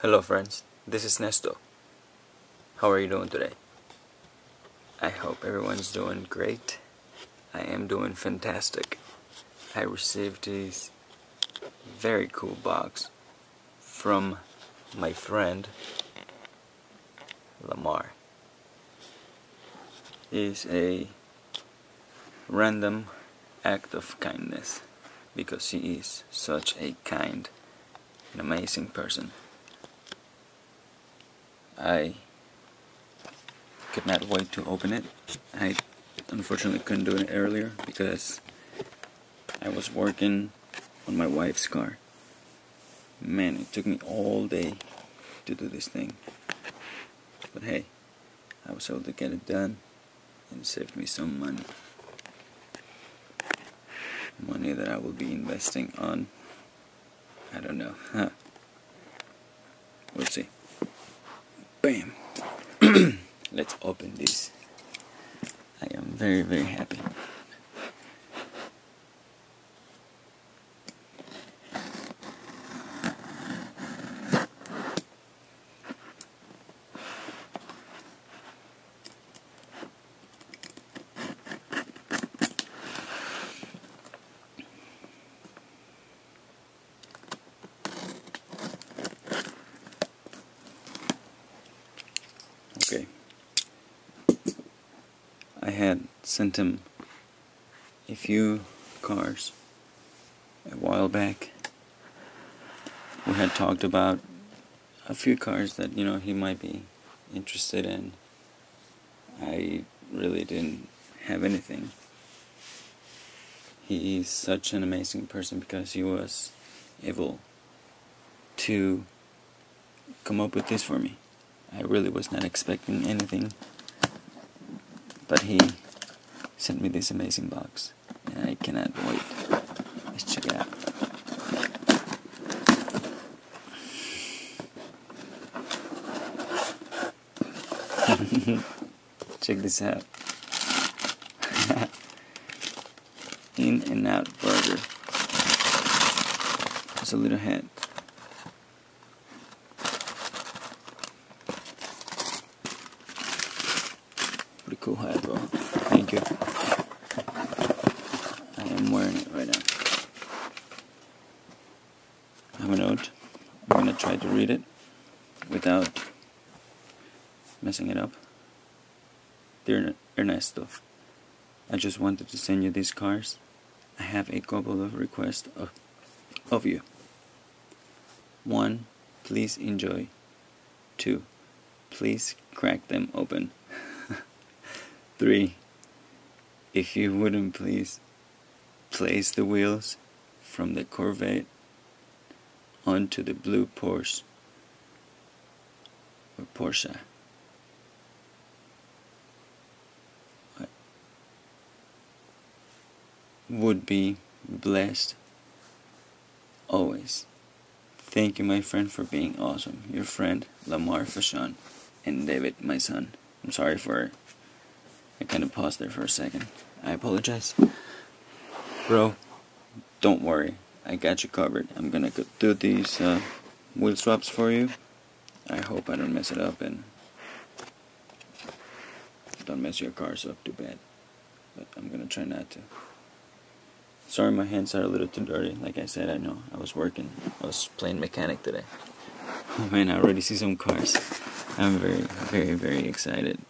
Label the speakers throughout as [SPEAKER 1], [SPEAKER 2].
[SPEAKER 1] Hello friends, this is Nesto. How are you doing today? I hope everyone's doing great. I am doing fantastic. I received this very cool box from my friend Lamar. Is a random act of kindness because he is such a kind and amazing person. I could not wait to open it. I unfortunately couldn't do it earlier because I was working on my wife's car. Man, it took me all day to do this thing. But hey, I was able to get it done and saved me some money money that I will be investing on. I don't know. Huh. We'll see. Bam. Let's open this. I am very, very happy. Okay. I had sent him a few cars a while back. We had talked about a few cars that, you know, he might be interested in. I really didn't have anything. He is such an amazing person because he was able to come up with this for me. I really was not expecting anything, but he sent me this amazing box, and I cannot wait. Let's check it out. check this out. In-N-Out Burger. It's a little hat. Pretty cool hat, bro. Thank you. I am wearing it right now. I have a note. I'm gonna try to read it without messing it up. Dear Ernesto, I just wanted to send you these cards. I have a couple of requests of, of you. One, please enjoy. Two, please crack them open. Three, if you wouldn't please place the wheels from the Corvette onto the blue Porsche or Porsche. Would be blessed always. Thank you, my friend, for being awesome. Your friend, Lamar Faciane, and David, my son. I'm sorry for I kind of paused there for a second. I apologize. Bro, don't worry. I got you covered. I'm gonna go do these uh, wheel swaps for you. I hope I don't mess it up and don't mess your cars up too bad. But I'm gonna try not to. Sorry, my hands are a little too dirty. Like I said, I know. I was working. I was playing mechanic today. Oh man, I already see some cars. I'm very, very, very excited.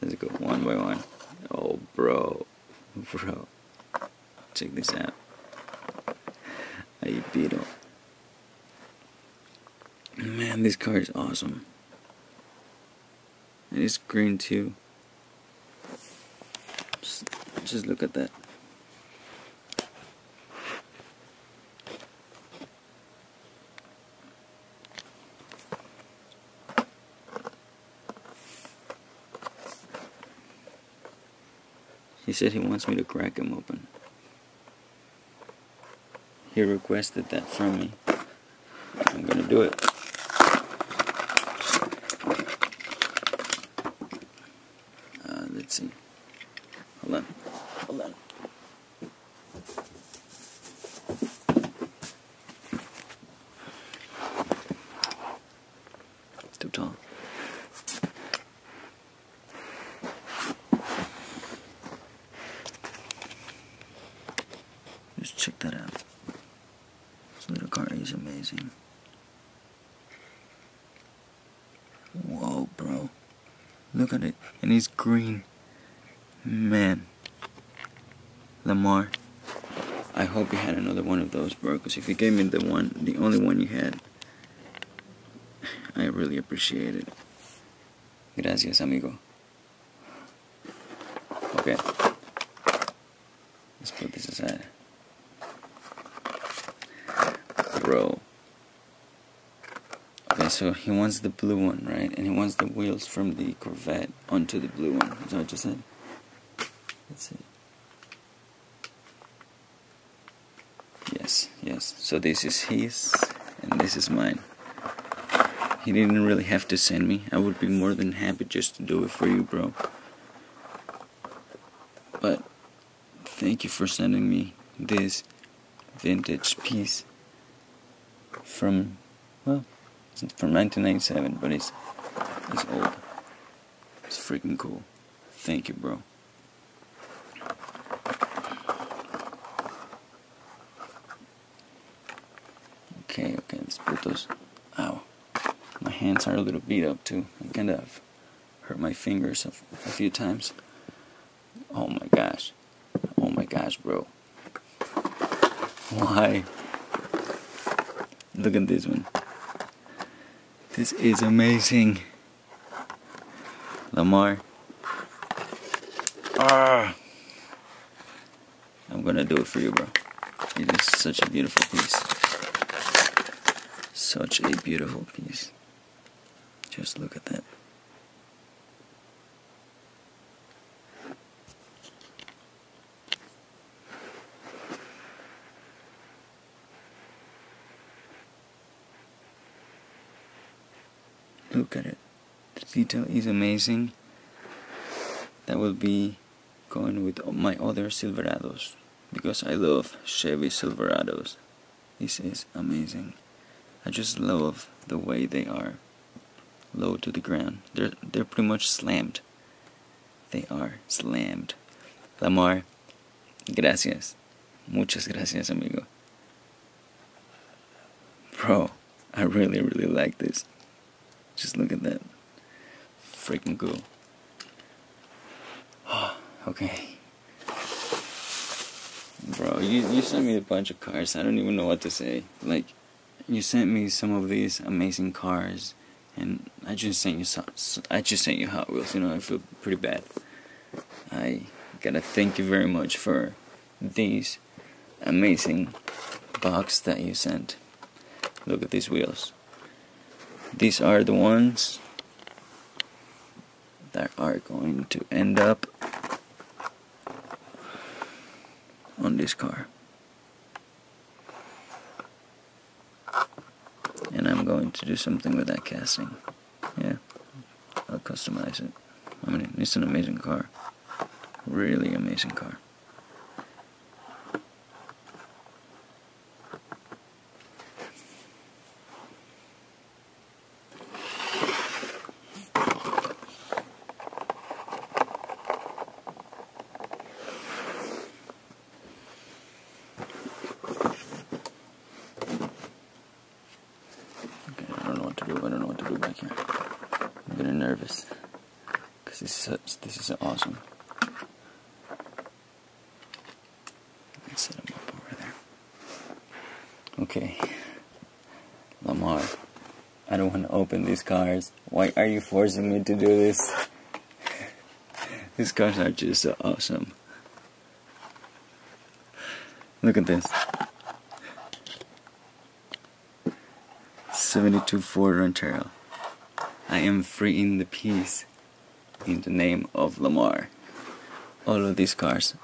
[SPEAKER 1] Let's go one by one. Oh, bro. Bro. Check this out. I him. Man, this car is awesome. And it's green too. Just, just look at that. He said he wants me to crack him open. He requested that from me. I'm gonna do it. Uh, let's see. Hold on. Hold on. is amazing. Whoa, bro. Look at it. And he's green. Man. Lamar. I hope you had another one of those, bro. Because if you gave me the one, the only one you had, I really appreciate it. Gracias, amigo. Okay. Let's put this aside. Bro. So he wants the blue one, right? And he wants the wheels from the Corvette onto the blue one. Is that what you said? Let's see. Yes, yes. So this is his, and this is mine. He didn't really have to send me. I would be more than happy just to do it for you, bro. But thank you for sending me this vintage piece from well, it's from 1997, but it's it's old. It's freaking cool. Thank you, bro. Okay, okay, let's put those. Ow. My hands are a little beat up too. I kind of hurt my fingers a, a few times. Oh my gosh. Oh my gosh, bro. Why? Look at this one. This is amazing. Lamar. Ah. I'm gonna do it for you, bro. It is such a beautiful piece. Such a beautiful piece. Just look at that. Look at it. The detail is amazing. That will be going with my other Silverados because I love Chevy Silverados. This is amazing. I just love the way they are low to the ground. They're they're pretty much slammed. They are slammed. Lamar, gracias. Muchas gracias, amigo. Bro, I really really like this. Just look at that. Freaking cool. okay. Bro, you, you sent me a bunch of cars. I don't even know what to say. Like, you sent me some of these amazing cars, and I just sent you I just sent you Hot Wheels. You know, I feel pretty bad. I gotta thank you very much for these amazing box that you sent. Look at these wheels. These are the ones that are going to end up on this car. And I'm going to do something with that casting. Yeah, I'll customize it. I mean, it's an amazing car. Really amazing car. This is awesome. Set up over there. Okay, Lamar, I don't want to open these cars. Why are you forcing me to do this? these cars are just so awesome. Look at this. 72 Ford Ranchero. I am freeing the peace in the name of Lamar. All of these cars.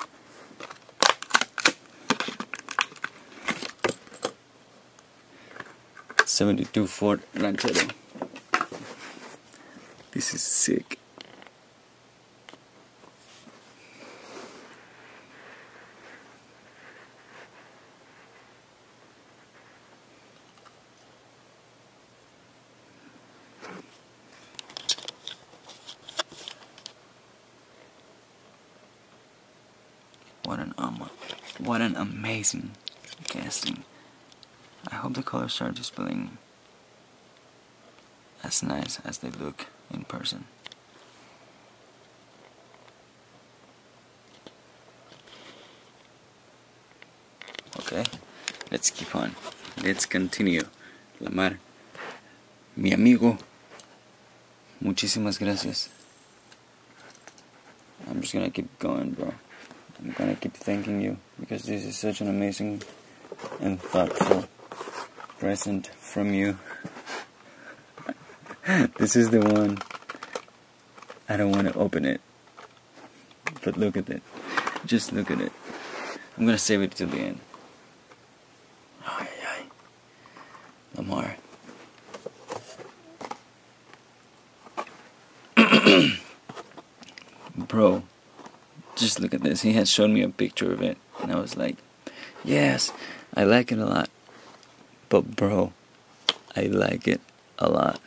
[SPEAKER 1] Seventy-two Ford Ranchero. This is sick. What an amazing casting. I hope the colors are displaying as nice as they look in person. Okay, let's keep on. Let's continue. Lamar, mi amigo, muchísimas gracias. I'm just gonna keep going, bro. I'm gonna keep thanking you because this is such an amazing and thoughtful present from you. this is the one. I don't want to open it. But look at it. Just look at it. I'm gonna save it till the end. Ay, ay. Lamar. Bro, just look at this. He had shown me a picture of it, and I was like, yes, I like it a lot. But, bro, I like it a lot.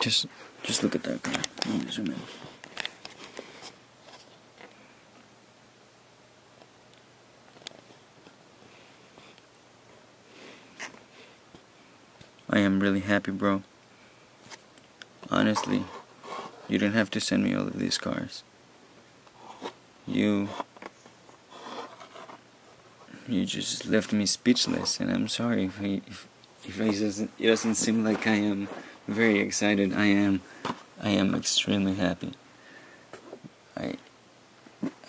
[SPEAKER 1] Just, just look at that guy. Zoom in. I am really happy, bro. Honestly, you didn't have to send me all of these cars. You you just left me speechless, and I'm sorry if I, if, if it doesn't it doesn't seem like I am very excited. I am I am extremely happy. I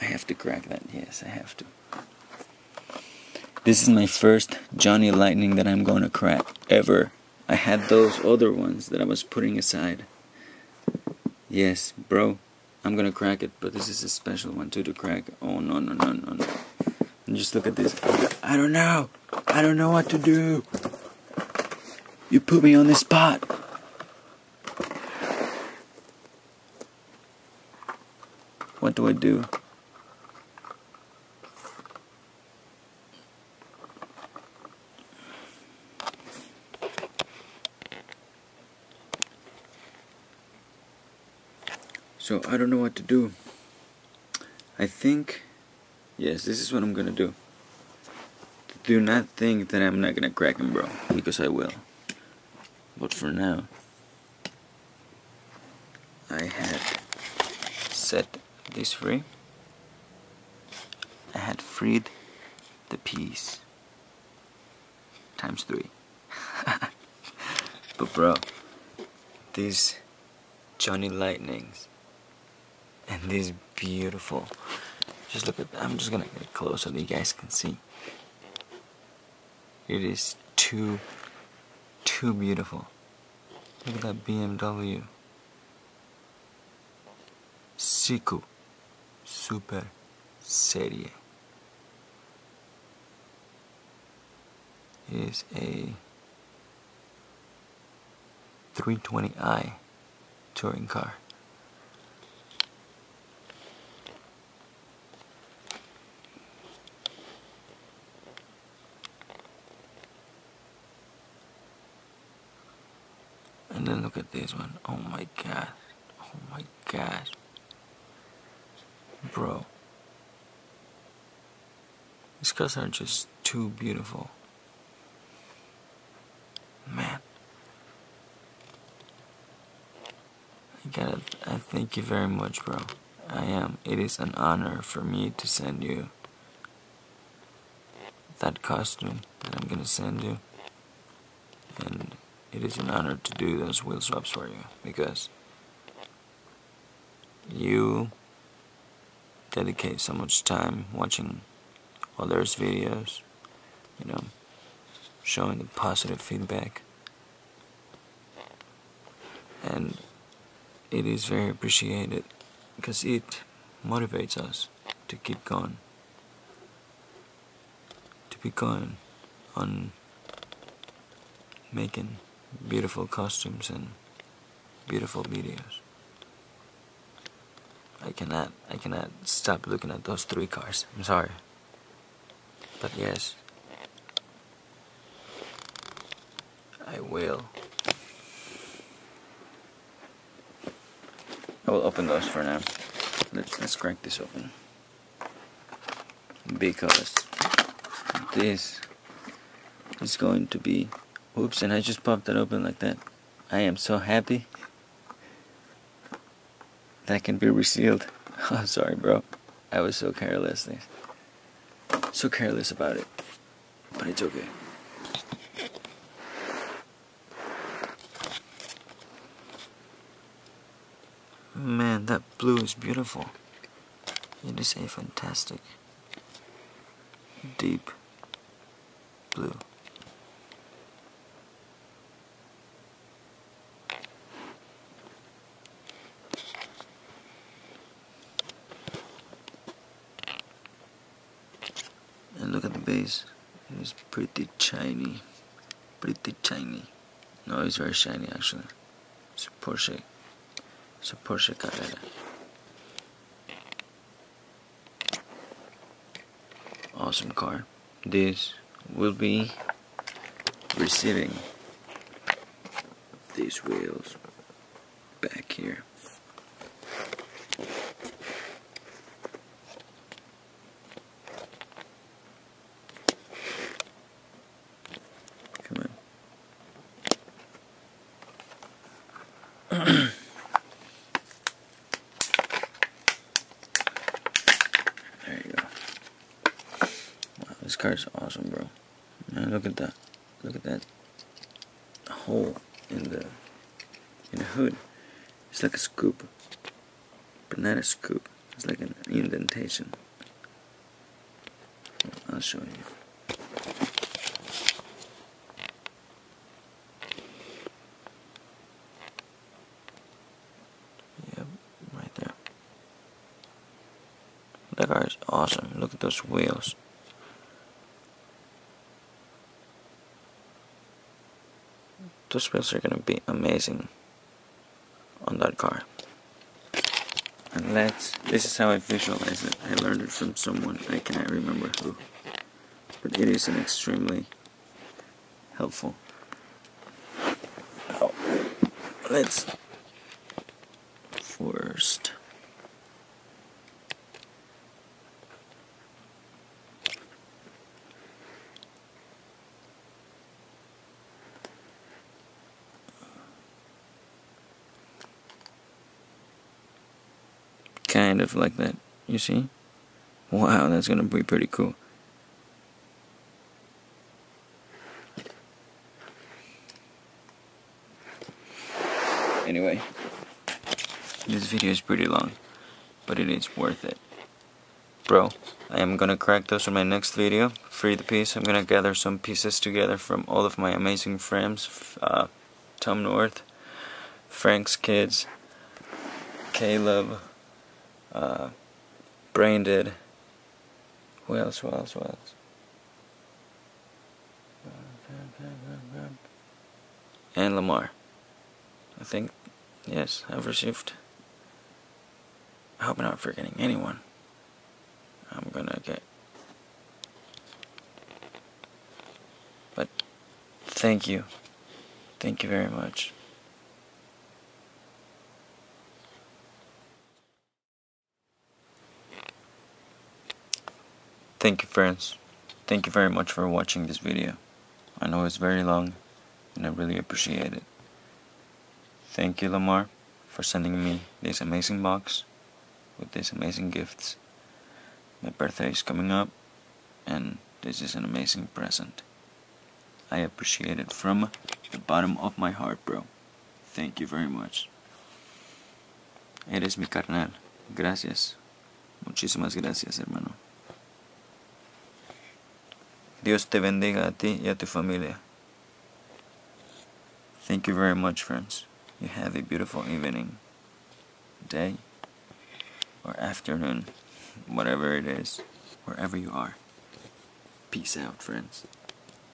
[SPEAKER 1] I have to crack that. Yes, I have to. This is my first Johnny Lightning that I'm going to crack ever. I had those other ones that I was putting aside. Yes, bro, I'm gonna crack it, but this is a special one too to crack. Oh no no no no no! And just look at this. I don't know. I don't know what to do. You put me on the spot. What do I do? So I don't know what to do. I think, yes, this is what I'm gonna do. Do not think that I'm not gonna crack him, bro, because I will. But for now, I had set this free. I had freed the piece times three. but bro, these Johnny Lightnings and this beautiful. Just look at I'm just gonna get close so that you guys can see. It is too too beautiful. Look at that BMW Siku Super Serie. Is a 320i touring car And then look at this one. Oh my god. Oh my god. Bro. These cars are just too beautiful. Man. I gotta I thank you very much, bro. I am. It is an honor for me to send you that costume that I'm gonna send you. And it is an honor to do those wheel swaps for you because you dedicate so much time watching others' videos, you know, showing the positive feedback. And it is very appreciated because it motivates us to keep going, to be going on making beautiful costumes and beautiful videos. I cannot I cannot stop looking at those three cars. I'm sorry. But yes. I will. I will open those for now. Let's let's crack this open. because this is going to be oops and I just popped it open like that. I am so happy that can be resealed. Oh sorry bro. I was so careless so careless about it but it's okay. Man that blue is beautiful. It is a fantastic deep blue. And look at. It is pretty shiny. Pretty shiny. No, it's very shiny actually. It's a Porsche. It's a Porsche Carrera. awesome car. This will be receiving these wheels back here. Come on. Car is awesome, bro. Man, look at that. Look at that hole in the in the hood. It's like a scoop, but not a scoop. It's like an indentation. I'll show you. Yep, right there. That car is awesome. Look at those wheels. Those wheels are gonna be amazing on that car. And let's this is how I visualize it. I learned it from someone I cannot remember who. But it is an extremely helpful. Oh. let's first like that you see? Wow that's gonna be pretty cool. Anyway this video is pretty long but it is worth it. Bro I am gonna crack those in my next video. Free the piece. I'm gonna gather some pieces together from all of my amazing friends uh, Tom North Frank's kids Caleb uh, Brain Dead. Who else? Who else? Who else? And Lamar. I think, yes, I've received. I hope I'm not forgetting anyone. I'm gonna get. But thank you. Thank you very much. Thank you friends. Thank you very much for watching this video. I know it's very long and I really appreciate it. Thank you Lamar for sending me this amazing box with these amazing gifts. My birthday is coming up and this is an amazing present. I appreciate it from the bottom of my heart bro. Thank you very much. Eres mi carnal. Gracias. Muchísimas gracias hermano. Dios te bendiga a ti y a tu familia. Thank you very much, friends. You have a beautiful evening, day, or afternoon, whatever it is, wherever you are. Peace out, friends.